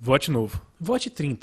Vote novo. Vote 30.